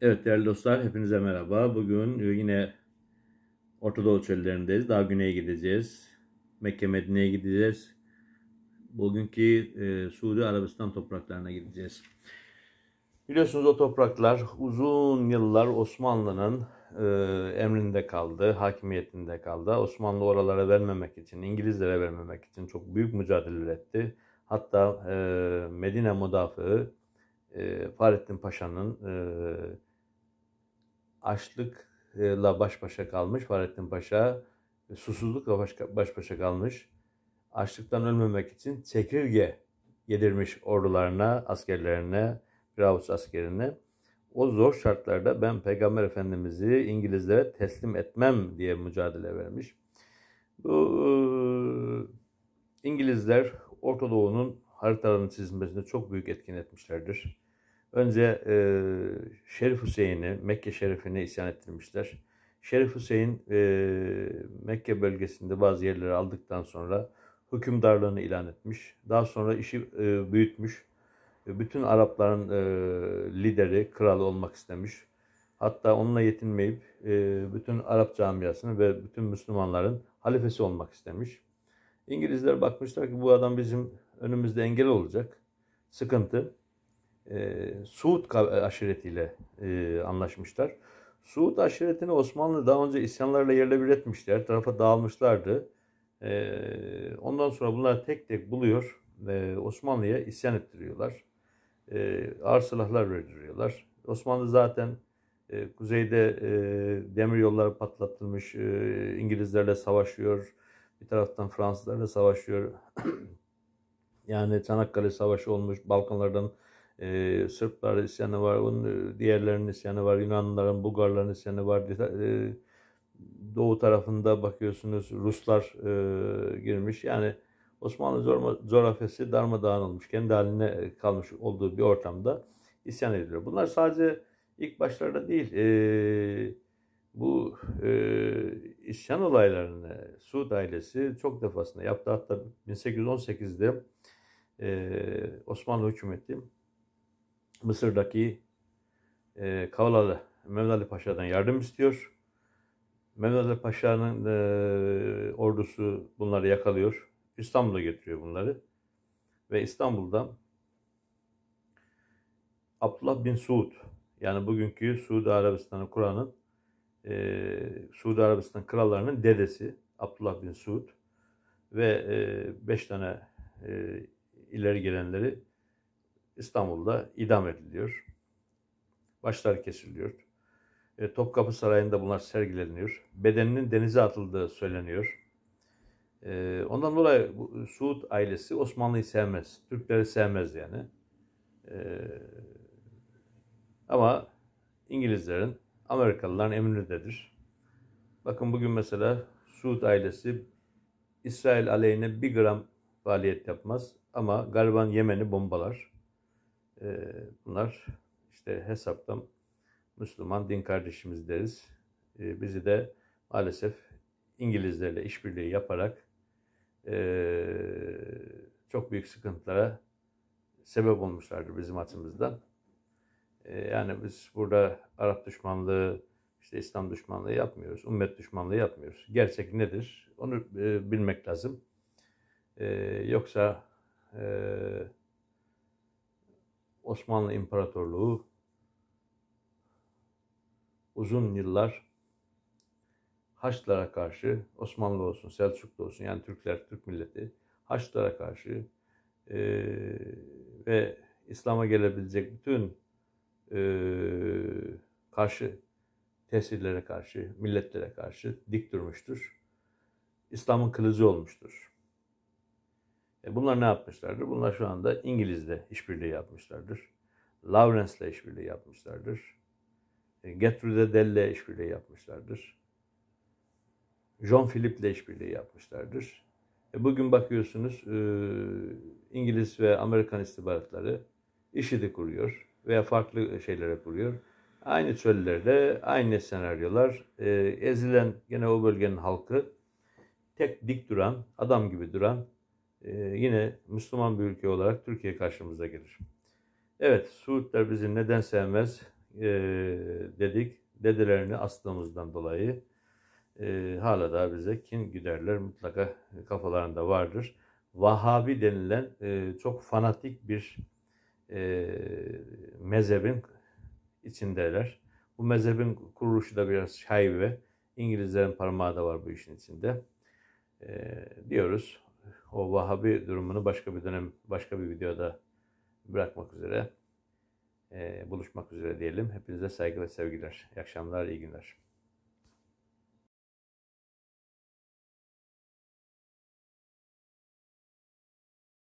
Evet değerli dostlar hepinize merhaba. Bugün e, yine Orta Doğu çöllerindeyiz. Daha güneye gideceğiz. Mekke Medine'ye gideceğiz. Bugünkü e, Suudi Arabistan topraklarına gideceğiz. Biliyorsunuz o topraklar uzun yıllar Osmanlı'nın e, emrinde kaldı, hakimiyetinde kaldı. Osmanlı oralara vermemek için, İngilizlere vermemek için çok büyük mücadele etti. Hatta e, Medine müdafığı e, Fahrettin Paşa'nın e, açlıkla baş başa kalmış. Fahrettin Paşa susuzlukla baş, baş başa kalmış. Açlıktan ölmemek için çekirge yedirmiş ordularına, askerlerine, bir avuç askerine. O zor şartlarda ben Peygamber Efendimiz'i İngilizlere teslim etmem diye mücadele vermiş. Bu e, İngilizler Orta Doğu'nun haritalarının çizilmesinde çok büyük etkin etmişlerdir. Önce e, Şerif Hüseyin'i, Mekke Şerif'ine isyan ettirmişler. Şerif Hüseyin e, Mekke bölgesinde bazı yerleri aldıktan sonra hükümdarlığını ilan etmiş. Daha sonra işi e, büyütmüş. E, bütün Arapların e, lideri, kralı olmak istemiş. Hatta onunla yetinmeyip e, bütün Arap camiasını ve bütün Müslümanların halifesi olmak istemiş. İngilizler bakmışlar ki bu adam bizim önümüzde engel olacak. Sıkıntı e, Suud aşiretiyle e, anlaşmışlar. Suud aşiretini Osmanlı daha önce isyanlarla yerle bir etmişti. Her tarafa dağılmışlardı. E, ondan sonra bunlar tek tek buluyor ve Osmanlı'ya isyan ettiriyorlar. E, ağır silahlar verdiriyorlar. Osmanlı zaten e, kuzeyde e, demir yolları patlatılmış, e, İngilizlerle savaşıyor. Bir taraftan Fransızlarla savaşıyor. yani Çanakkale Savaşı olmuş, Balkanlardan e, Sırplar isyanı var, onun diğerlerinin isyanı var, Yunanlıların, Bulgarların isyanı var. E, doğu tarafında bakıyorsunuz Ruslar e, girmiş. Yani Osmanlı coğrafyası darmadağın olmuş, kendi haline kalmış olduğu bir ortamda isyan ediliyor. Bunlar sadece ilk başlarda değil, e, bu e, isyan olaylarını Suud ailesi çok defasında yaptı. Hatta 1818'de e, Osmanlı hükümeti Mısır'daki e, Kavlalı Mehmet Paşa'dan yardım istiyor. Mehmet Paşa'nın e, ordusu bunları yakalıyor. İstanbul'a getiriyor bunları. Ve İstanbul'da Abdullah bin Suud yani bugünkü Suudi Arabistan'ı kuranın e, Suudi Arabistan krallarının dedesi Abdullah bin Suud ve e, beş tane e, ileri gelenleri İstanbul'da idam ediliyor. Başlar kesiliyor. E, Topkapı Sarayı'nda bunlar sergileniyor. Bedeninin denize atıldığı söyleniyor. E, ondan dolayı bu Suud ailesi Osmanlı'yı sevmez. Türkleri sevmez yani. E, ama İngilizlerin, Amerikalıların emrindedir. Bakın bugün mesela Suud ailesi İsrail aleyhine bir gram faaliyet yapmaz ama gariban Yemen'i bombalar. Ee, bunlar işte hesaptan Müslüman din kardeşimiz deriz. Ee, bizi de maalesef İngilizlerle işbirliği yaparak ee, çok büyük sıkıntılara sebep olmuşlardır bizim açımızdan. Yani biz burada Arap düşmanlığı, işte İslam düşmanlığı yapmıyoruz, ümmet düşmanlığı yapmıyoruz. Gerçek nedir? Onu bilmek lazım. Yoksa Osmanlı İmparatorluğu uzun yıllar Haçlılara karşı Osmanlı olsun, Selçuklu olsun yani Türkler, Türk milleti Haçlılara karşı e, ve İslam'a gelebilecek bütün e, karşı tesirlere karşı, milletlere karşı dik durmuştur. İslam'ın kılıcı olmuştur. E bunlar ne yapmışlardır? Bunlar şu anda İngiliz'le işbirliği yapmışlardır. Lawrence'le işbirliği yapmışlardır. E, Gertrude Dell'le işbirliği yapmışlardır. John Philip'le işbirliği yapmışlardır. E bugün bakıyorsunuz İngiliz ve Amerikan istihbaratları IŞİD'i kuruyor veya farklı şeylere kuruyor. Aynı çöllerde aynı senaryolar. Ezilen gene o bölgenin halkı tek dik duran, adam gibi duran yine Müslüman bir ülke olarak Türkiye karşımıza gelir. Evet, Suudlar bizi neden sevmez? e, dedik. Dedelerini astığımızdan dolayı e, hala da bize kin güderler. Mutlaka kafalarında vardır. Vahabi denilen e, çok fanatik bir e, mezhebin içindeler. Bu mezhebin kuruluşu da biraz şaibe. İngilizlerin parmağı da var bu işin içinde. E, diyoruz. O Vahabi durumunu başka bir dönem, başka bir videoda bırakmak üzere. E, buluşmak üzere diyelim. Hepinize saygı ve sevgiler. İyi akşamlar, iyi günler.